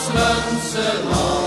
słońce along.